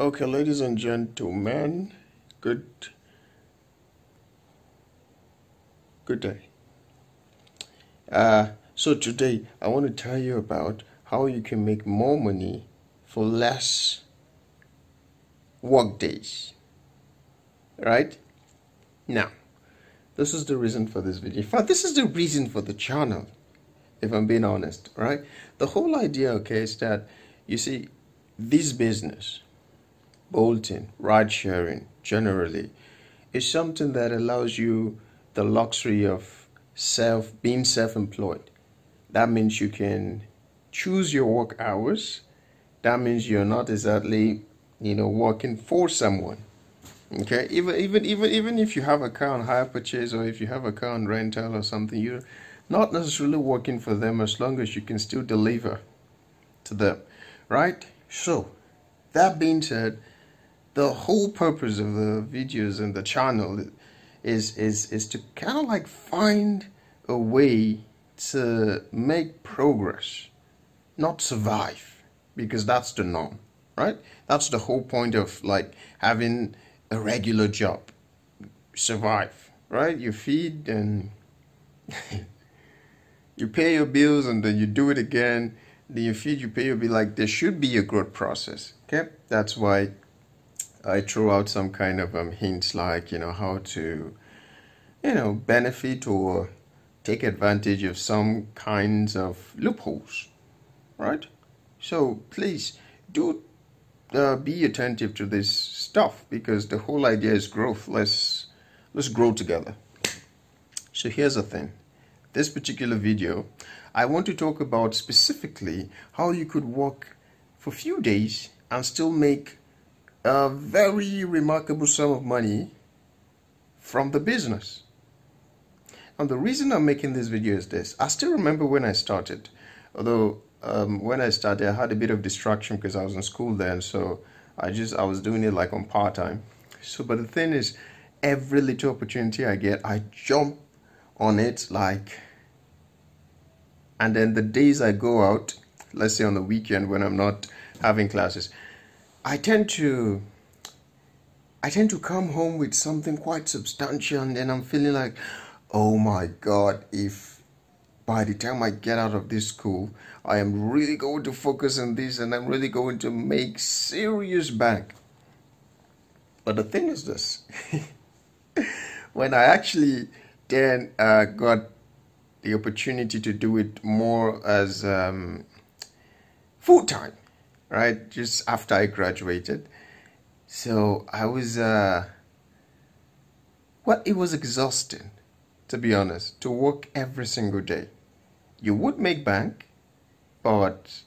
Okay, ladies and gentlemen, good good day. Uh, so today I want to tell you about how you can make more money for less work days. Right? Now, this is the reason for this video. In fact, this is the reason for the channel, if I'm being honest, right? The whole idea, okay, is that you see, this business, bolting, ride sharing, generally, is something that allows you the luxury of self being self-employed. That means you can choose your work hours. That means you're not exactly, you know, working for someone. Okay, even even even even if you have a car on hire purchase or if you have a car on rental or something, you're not necessarily working for them as long as you can still deliver to them, right? So, that being said, the whole purpose of the videos and the channel is is is to kind of like find a way to make progress, not survive, because that's the norm, right? That's the whole point of like having a regular job. Survive, right? You feed and you pay your bills and then you do it again. Then you feed, you pay, you'll be like, there should be a growth process. Okay? That's why I throw out some kind of um, hints like, you know, how to, you know, benefit or take advantage of some kinds of loopholes, right? So please do uh, be attentive to this stuff because the whole idea is growth. Let's let's grow together. So here's the thing. This particular video, I want to talk about specifically how you could work for a few days and still make a very remarkable sum of money from the business. And the reason I'm making this video is this. I still remember when I started, although um, when I started, I had a bit of distraction because I was in school then. So I just, I was doing it like on part-time. So, but the thing is, every little opportunity I get, I jump on it like, and then the days I go out, let's say on the weekend when I'm not having classes, I tend to I tend to come home with something quite substantial and then I'm feeling like, oh my god, if by the time I get out of this school, I am really going to focus on this and I'm really going to make serious bank. But the thing is this, when I actually then uh, got the opportunity to do it more as um, full time, right? Just after I graduated. So I was, uh, well, it was exhausting, to be honest, to work every single day. You would make bank, but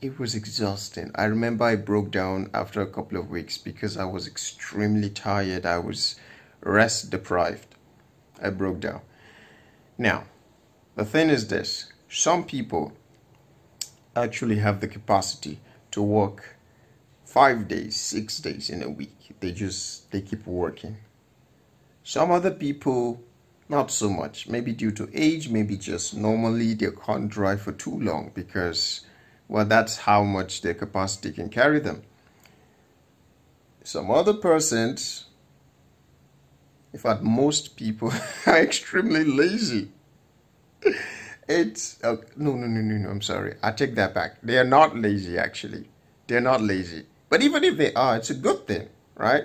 it was exhausting. I remember I broke down after a couple of weeks because I was extremely tired. I was rest deprived. I broke down. Now, the thing is this some people actually have the capacity to work five days, six days in a week. They just they keep working. Some other people, not so much. Maybe due to age, maybe just normally they can't drive for too long because, well, that's how much their capacity can carry them. Some other persons, in fact, most people are extremely lazy. It's uh, no, no, no, no, no. I'm sorry. I take that back. They are not lazy, actually. They're not lazy. But even if they are, it's a good thing, right?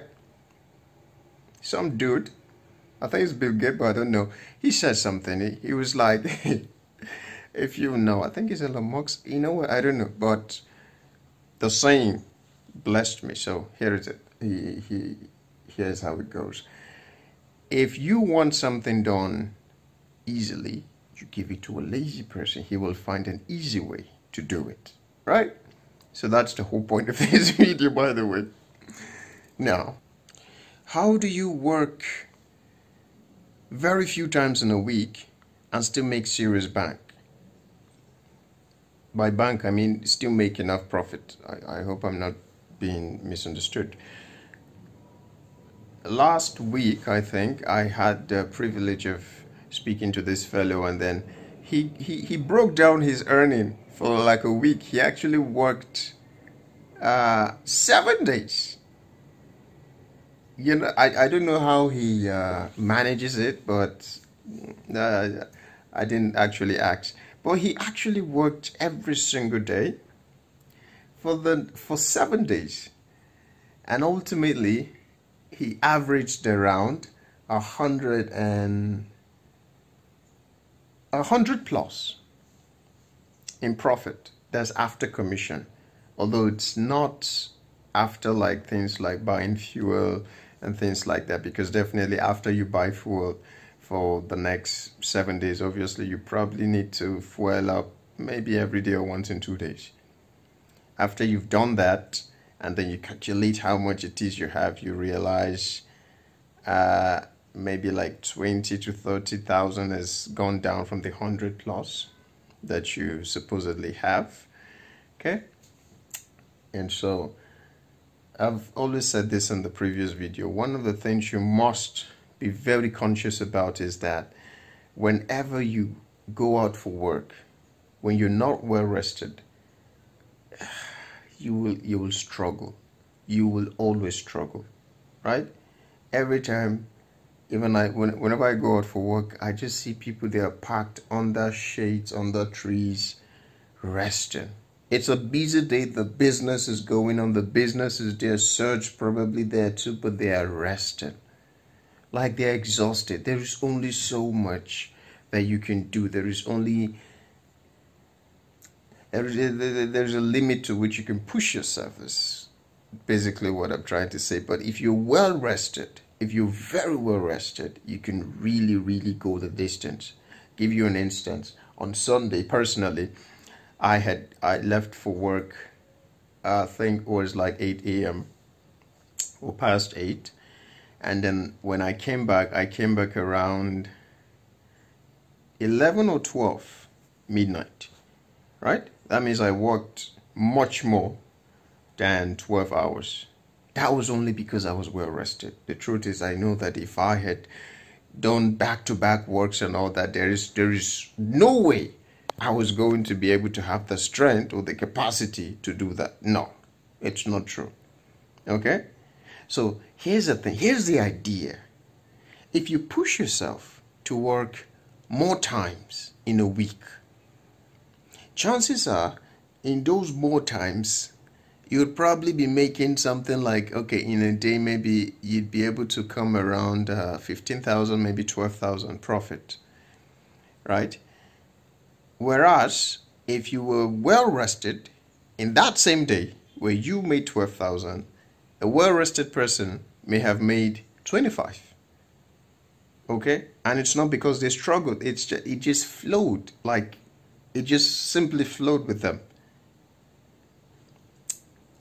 Some dude, I think it's Bill Gates, but I don't know. He said something. He, he was like, if you know, I think he's a Musk. You know what? I don't know. But the saying blessed me. So here is it. He, he, here's how it goes. If you want something done easily, you give it to a lazy person, he will find an easy way to do it. Right? So that's the whole point of this video, by the way. Now, how do you work very few times in a week and still make serious bank? By bank, I mean still make enough profit. I, I hope I'm not being misunderstood. Last week, I think, I had the privilege of speaking to this fellow and then he, he, he broke down his earning for like a week. He actually worked uh, seven days. You know, I, I don't know how he uh, manages it, but uh, I didn't actually ask. But he actually worked every single day for the for seven days, and ultimately, he averaged around a hundred and a hundred plus in profit. That's after commission, although it's not after like things like buying fuel and things like that because definitely after you buy fuel for the next seven days obviously you probably need to fuel up maybe every day or once in two days after you've done that and then you calculate how much it is you have you realize uh, maybe like 20 to 30,000 has gone down from the 100 plus that you supposedly have okay and so I've always said this in the previous video. One of the things you must be very conscious about is that whenever you go out for work, when you're not well rested, you will you will struggle. You will always struggle, right? Every time, even I when, whenever I go out for work, I just see people they are parked under shades, under trees, resting it's a busy day. The business is going on. The business is there. Surge probably there too, but they are rested. Like they're exhausted. There is only so much that you can do. There is only there's a limit to which you can push yourself. Is basically what I'm trying to say. But if you're well rested, if you're very well rested, you can really, really go the distance. Give you an instance. On Sunday, personally, I had I left for work. I think it was like 8 a.m. or past 8 and then when I came back I came back around 11 or 12 midnight right that means I worked much more than 12 hours that was only because I was well rested the truth is I know that if I had done back to back works and all that there is there is no way I was going to be able to have the strength or the capacity to do that. No, it's not true. Okay? So here's the thing here's the idea. If you push yourself to work more times in a week, chances are in those more times, you would probably be making something like okay in a day maybe you'd be able to come around uh, 15000 maybe 12000 profit right Whereas if you were well rested in that same day where you made 12,000, a well rested person may have made 25. Okay? And it's not because they struggled, it's just, it just flowed like it just simply flowed with them.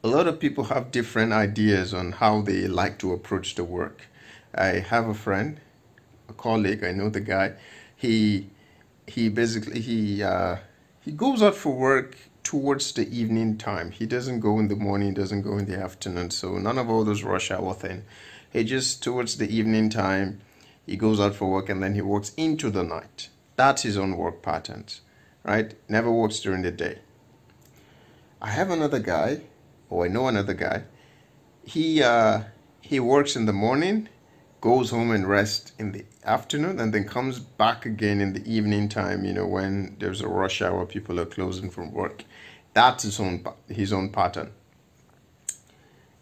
A lot of people have different ideas on how they like to approach the work. I have a friend, a colleague, I know the guy. He he basically he uh, he goes out for work towards the evening time. He doesn't go in the morning, doesn't go in the afternoon. So none of all those rush hour thing. He just towards the evening time, he goes out for work and then he works into the night. That's his own work patterns, right? Never works during the day. I have another guy, or I know another guy. He uh, he works in the morning goes home and rests in the afternoon and then comes back again in the evening time you know when there's a rush hour people are closing from work. That's his own his own pattern.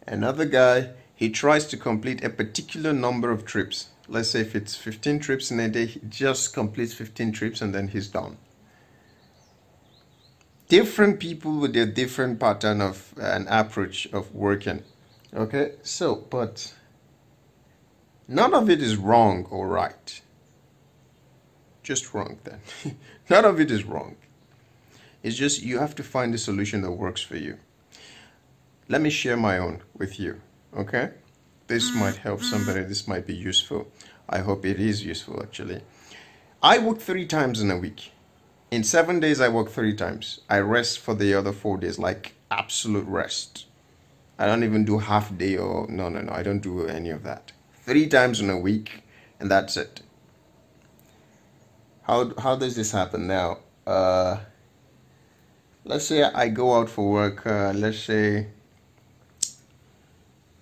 Another guy he tries to complete a particular number of trips. Let's say if it's 15 trips in a day he just completes 15 trips and then he's done different people with their different pattern of an approach of working okay so but None of it is wrong or right. Just wrong then. None of it is wrong. It's just you have to find a solution that works for you. Let me share my own with you, okay? This mm, might help mm. somebody, this might be useful. I hope it is useful actually. I work three times in a week. In seven days, I work three times. I rest for the other four days, like absolute rest. I don't even do half day or no, no, no. I don't do any of that three times in a week, and that's it. How, how does this happen now? Uh, let's say I go out for work, uh, let's say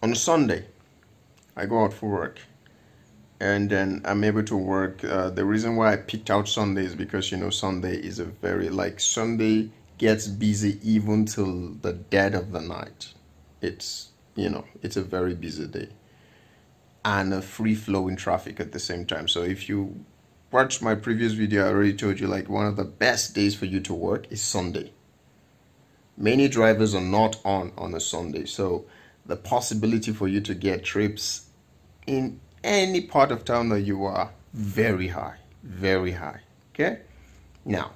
on Sunday, I go out for work and then I'm able to work. Uh, the reason why I picked out Sunday is because you know Sunday is a very like Sunday gets busy even till the dead of the night. It's you know it's a very busy day and a free flowing traffic at the same time. So if you watched my previous video, I already told you like one of the best days for you to work is Sunday. Many drivers are not on on a Sunday, so the possibility for you to get trips in any part of town that you are very high very high okay? Now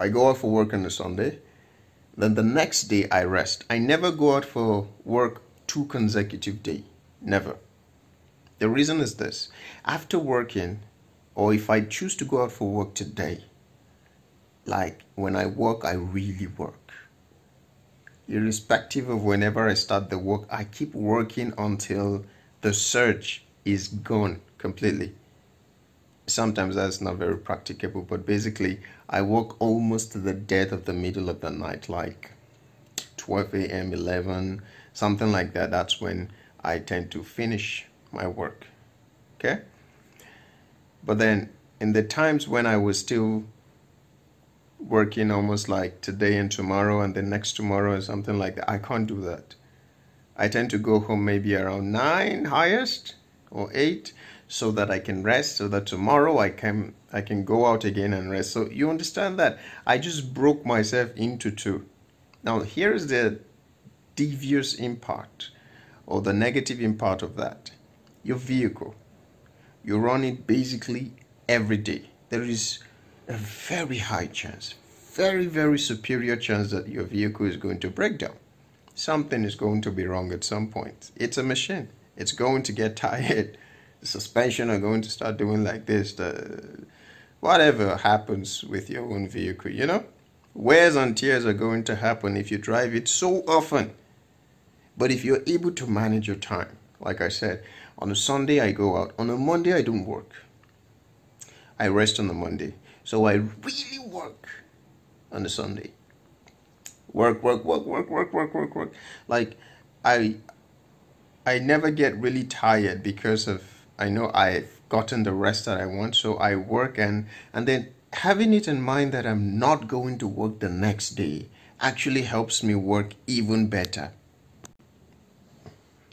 i go out for work on a sunday. Then the next day i rest. I never go out for work two consecutive day never. The reason is this. After working or if i choose to go out for work today like when i work i really work irrespective of whenever I start the work, I keep working until the search is gone completely. Sometimes that's not very practicable, but basically, I work almost to the dead of the middle of the night, like 12 a.m., 11, something like that. That's when I tend to finish my work. Okay? But then, in the times when I was still working almost like today and tomorrow and the next tomorrow or something like that. I can't do that. I tend to go home maybe around 9 highest or 8 so that I can rest so that tomorrow I can I can go out again and rest. So you understand that I just broke myself into two. Now here is the devious impact or the negative impact of that. Your vehicle. You run it basically every day. There is a very high chance, very, very superior chance that your vehicle is going to break down. Something is going to be wrong at some point. It's a machine. It's going to get tired. The suspension are going to start doing like this. The whatever happens with your own vehicle, you know? Wears and tears are going to happen if you drive it so often. But if you're able to manage your time, like I said, on a Sunday I go out, on a Monday I don't work. I rest on the Monday. So I really work on a Sunday. Work, work, work, work, work, work, work, work. Like I I never get really tired because of I know I've gotten the rest that I want. So I work and and then having it in mind that I'm not going to work the next day actually helps me work even better.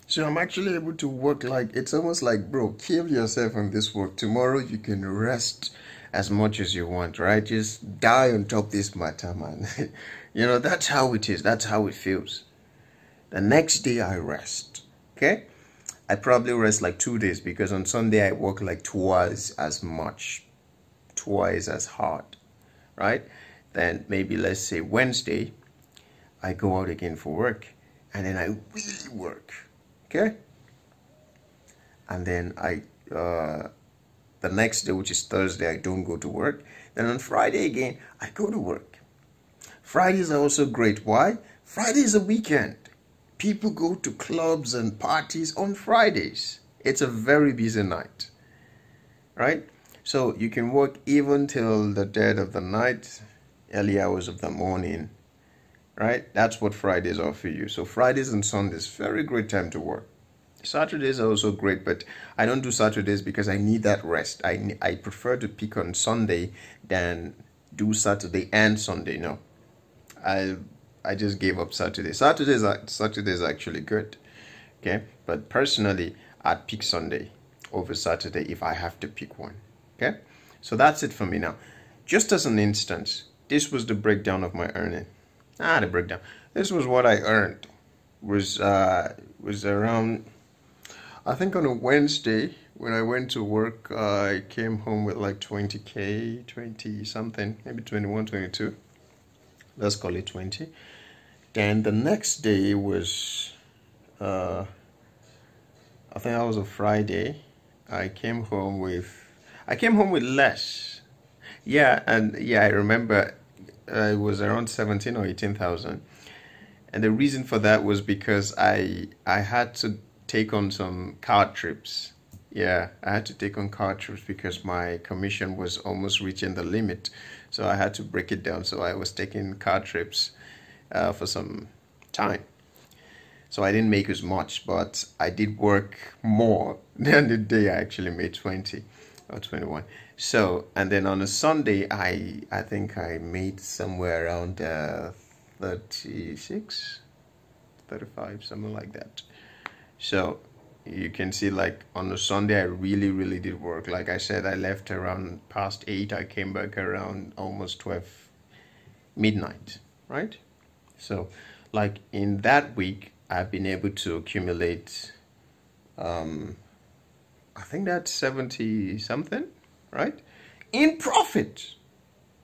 So I'm actually able to work like it's almost like bro, kill yourself on this work. Tomorrow you can rest as much as you want, right? Just die on top this matter, man. you know, that's how it is. That's how it feels. The next day I rest. Okay? I probably rest like two days because on Sunday I work like twice as much, twice as hard, right? Then maybe let's say Wednesday, I go out again for work and then I really work, okay? And then I uh, the next day, which is Thursday, I don't go to work. Then on Friday again, I go to work. Fridays are also great. Why? Friday is a weekend. People go to clubs and parties on Fridays. It's a very busy night. Right? So you can work even till the dead of the night, early hours of the morning. Right? That's what Fridays are for you. So Fridays and Sundays, very great time to work. Saturdays are also great, but I don't do Saturdays because I need that rest. I, I prefer to pick on Sunday than do Saturday and Sunday. No, I I just gave up Saturday. Saturdays are Saturdays are actually good, okay. But personally, I'd pick Sunday over Saturday if I have to pick one. Okay, so that's it for me now. Just as an instance, this was the breakdown of my earning. Ah, the breakdown. This was what I earned. Was uh was around I think on a Wednesday when I went to work, I came home with like 20k, 20 something, maybe 21, 22. Let's call it 20. Then the next day was, uh, I think that was a Friday. I came home with, I came home with less. Yeah, and yeah, I remember uh, it was around 17 or 18,000. And the reason for that was because I I had to take on some car trips. Yeah, I had to take on car trips because my commission was almost reaching the limit. So I had to break it down. So I was taking car trips uh, for some time. So I didn't make as much, but I did work more than the day I actually made 20 or 21. So, and then on a Sunday, I I think I made somewhere around uh, 36, 35, something like that. So you can see like on a Sunday, I really, really did work. Like I said, I left around past 8. I came back around almost 12 midnight, right? So like in that week, I've been able to accumulate, um, I think that's 70 something, right? In profit.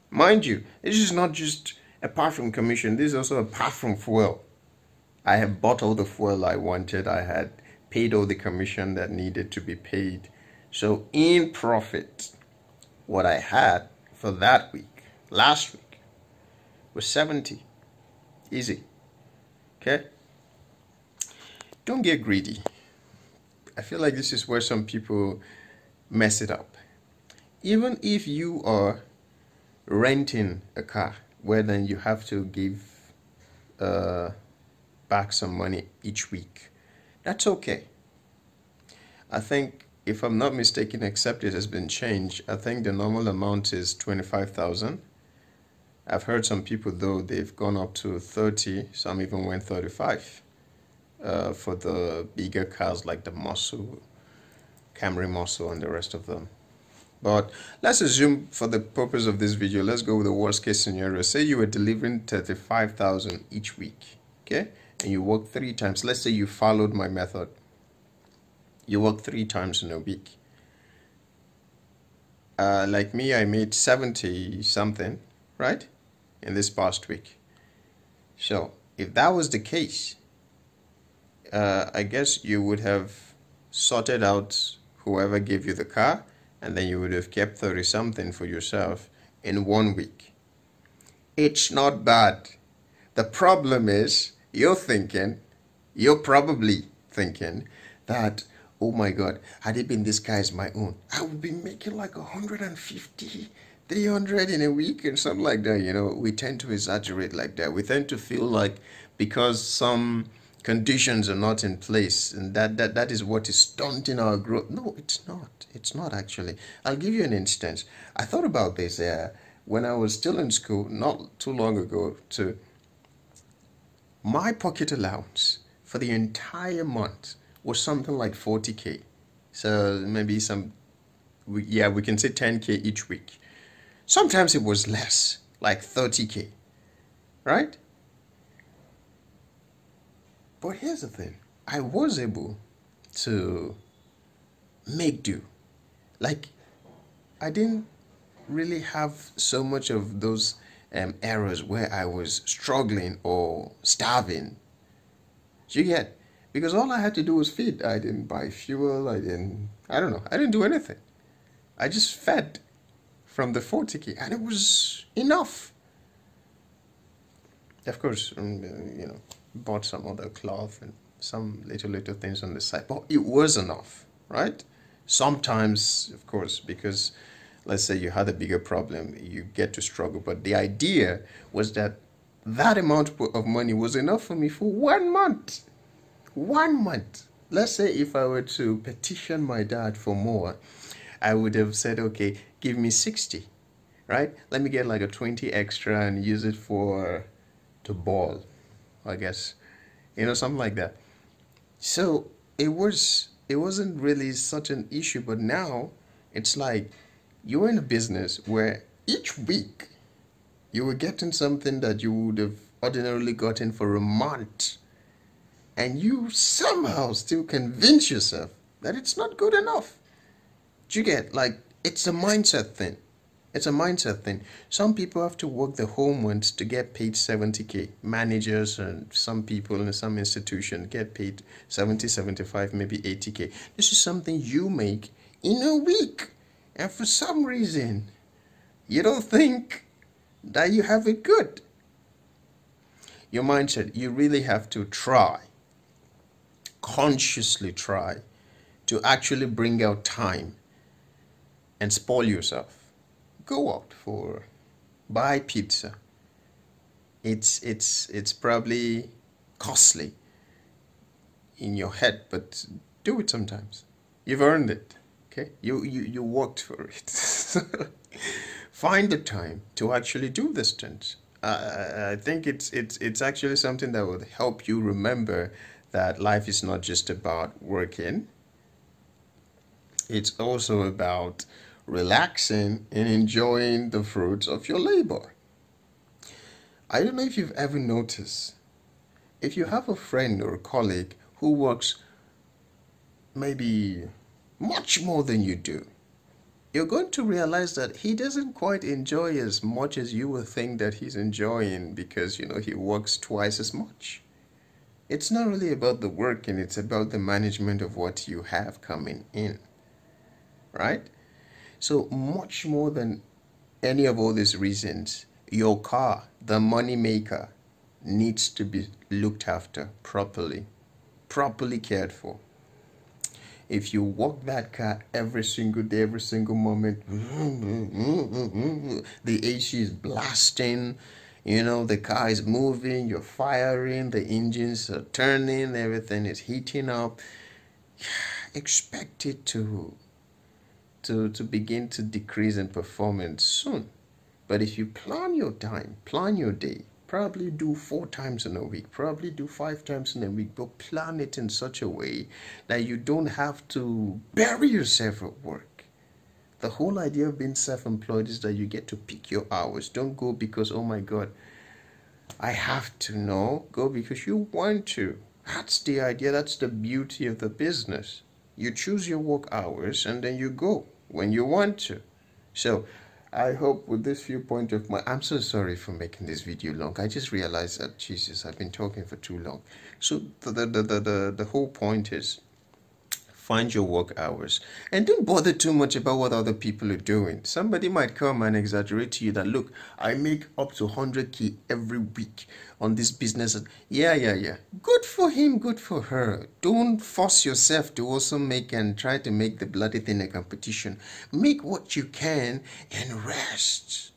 Mind you, this is not just apart from commission, this is also apart from fuel. I have bought all the fuel I wanted. I had paid all the commission that needed to be paid. So in profit, what I had for that week, last week, was 70. Easy. Okay? Don't get greedy. I feel like this is where some people mess it up. Even if you are renting a car, where then you have to give uh, back some money each week, that's okay. I think, if I'm not mistaken, except it has been changed, I think the normal amount is 25,000. I've heard some people, though, they've gone up to 30, some even went 35 uh, for the bigger cars like the Muscle, Camry Muscle, and the rest of them. But let's assume for the purpose of this video, let's go with the worst case scenario. Say you were delivering 35,000 each week, okay? And you work three times. Let's say you followed my method. You work three times in a week. Uh, like me, I made 70 something, right? In this past week. So if that was the case, uh, I guess you would have sorted out whoever gave you the car and then you would have kept 30 something for yourself in one week. It's not bad. The problem is you're thinking, you're probably thinking that, oh my God, had it been this guy's my own, I would be making like 150, 300 in a week and something like that. You know, we tend to exaggerate like that. We tend to feel like because some conditions are not in place and that, that that is what is stunting our growth no it's not it's not actually i'll give you an instance i thought about this uh, when i was still in school not too long ago to my pocket allowance for the entire month was something like 40k so maybe some yeah we can say 10k each week. Sometimes it was less like 30k right? But here's the thing. I was able to make do. Like, I didn't really have so much of those um, errors where I was struggling or starving. Do You get? Because all I had to do was feed. I didn't buy fuel. I didn't, I don't know. I didn't do anything. I just fed from the 40k and it was enough. Of course, um, you know, bought some other cloth and some little little things on the side but it was enough right sometimes of course because let's say you had a bigger problem you get to struggle. But the idea was that that amount of money was enough for me for one month. One month. Let's say if i were to petition my dad for more i would have said okay give me 60 right? Let me get like a 20 extra and use it for to ball I guess, you know, something like that. So it was it wasn't really such an issue, but now it's like you're in a business where each week you were getting something that you would have ordinarily gotten for a month, and you somehow still convince yourself that it's not good enough. Do you get like it's a mindset thing. It's a mindset thing. Some people have to work the whole month to get paid 70k. Managers and some people in some institution get paid 70, 75, maybe 80k. This is something you make in a week. And for some reason, you don't think that you have it good. Your mindset, you really have to try, consciously try to actually bring out time and spoil yourself go out for buy pizza. It's it's it's probably costly, in your head, but do it sometimes. You've earned it. Okay, you you you worked for it. Find the time to actually do this things. Uh, I think it's it's it's actually something that will help you remember that life is not just about working. It's also about relaxing and enjoying the fruits of your labor. I don't know if you've ever noticed if you have a friend or a colleague who works maybe much more than you do, you're going to realize that he doesn't quite enjoy as much as you would think that he's enjoying because, you know, he works twice as much. It's not really about the work and it's about the management of what you have coming in. Right? So, much more than any of all these reasons, your car, the money maker, needs to be looked after properly, properly cared for. If you walk that car every single day, every single moment, the AC is blasting, you know, the car is moving, you're firing, the engines are turning, everything is heating up. Expect it to to, to begin to decrease in performance soon. But if you plan your time, plan your day, probably do four times in a week, probably do five times in a week, but plan it in such a way that you don't have to bury yourself at work. The whole idea of being self employed is that you get to pick your hours. Don't go because, oh my God, I have to know. Go because you want to. That's the idea. That's the beauty of the business. You choose your work hours and then you go when you want to. So I hope with this viewpoint of my, I'm so sorry for making this video long. I just realized that, Jesus, I've been talking for too long. So the, the, the, the, the whole point is find your work hours. And don't bother too much about what other people are doing. Somebody might come and exaggerate to you that look i make up to 100k every week on this business. Yeah yeah yeah. Good for him good for her. Don't force yourself to also make and try to make the bloody thing a competition. Make what you can and rest.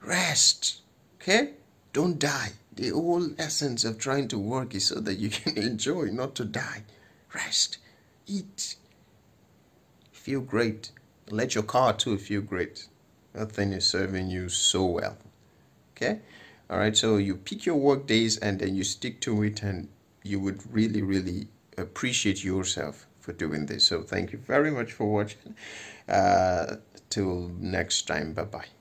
Rest okay? Don't die. The whole essence of trying to work is so that you can enjoy not to die. Rest eat, feel great. Let your car too feel great. That thing is serving you so well. Okay? All right, so you pick your work days and then you stick to it, and you would really, really appreciate yourself for doing this. So, thank you very much for watching. Uh, till next time, bye bye.